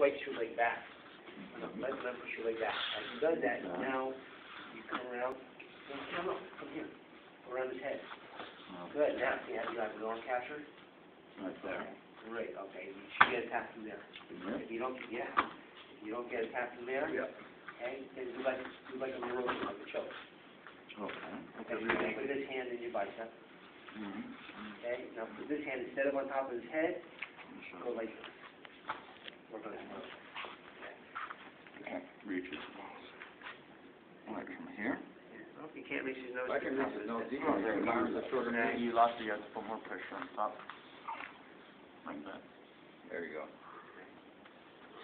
swipes your leg back. Let, let push your leg back. As he does that, now you come around, no, no, no, come here, around his head. Good, now, see how you have an arm catcher? Right there. Great, okay, you should get a tap from there. If you don't, yeah, if you don't get a tap from there, Yeah. okay, then do like, do like a rotation, like a choke. Okay. Okay, you're gonna put this hand in your bicep, Mhm. okay? Now put this hand, instead of on top of his head, go like this. Work on. Can't reach his nose. Like from here? Well, if you can't reach his nose. I can you reach his nose. this- Oh, there, arms are shorter than me. You lost it, you have to put more pressure on top. Like that. There you go.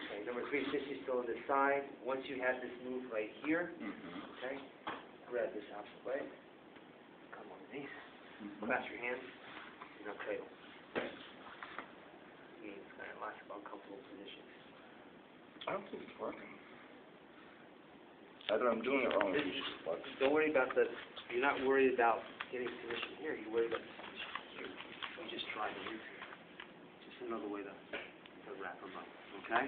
Okay, number three, since you're still on the side, once you have this move right here, Mm-hmm. okay, grab this opposite leg, come underneath, clasp your hands, and now cradle. Of uncomfortable positions. I don't think it's working. Either I'm doing it wrong or it's just. Don't worry about the, you're not worried about getting position here, you're worried about this position here. You just try to use it. Just another way to, to wrap them up, okay?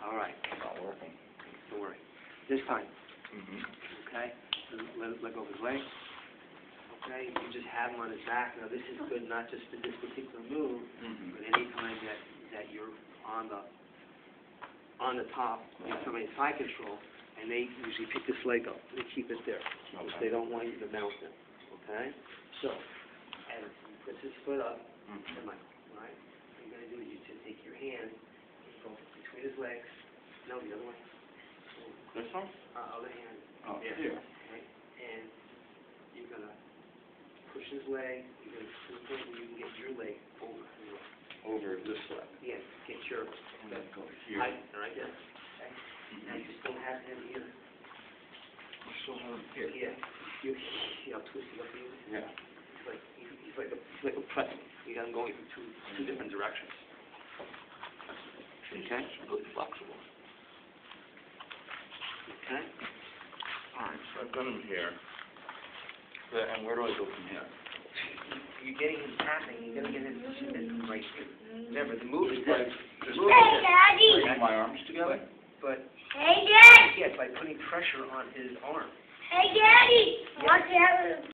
All right, It's not working. don't worry. This time, Mm-hmm. okay? Let, let go of his leg. Okay, you just have him on his back. Now, this is good not just for this particular move, Mm-hmm. but any time that, on the, on the top, you in side control, and they usually pick this leg up. They keep it there, because they don't want you to mount it, okay? So, as he puts his foot up, Mm-hmm. come on, all right? What you're gonna do is you just take your hand, go between his legs, no, the other way. This one? Uh, other hand, Oh, Yeah. here. right? And you're gonna push his leg, you're gonna to the point where you can get your leg over, you know, Over this way. yeah, get your And then go here. height, right. Okay? Now you still have him here. I still have it here. Yeah. You, you know, twist it up here. Yeah. He's like, he's, like a, he's like a pretzel. You got him going in two, two different directions. Okay? Really flexible. Okay? All right, so I've got him here. But- And where do I go from here? You're getting him tapping, you're gonna get him positioned right here. Remember, the move is Like, this. just Move Hey, is this. Daddy! put my arms together? But, Hey, Dad! yeah, by putting pressure on his arm. Hey, Daddy! Watch out!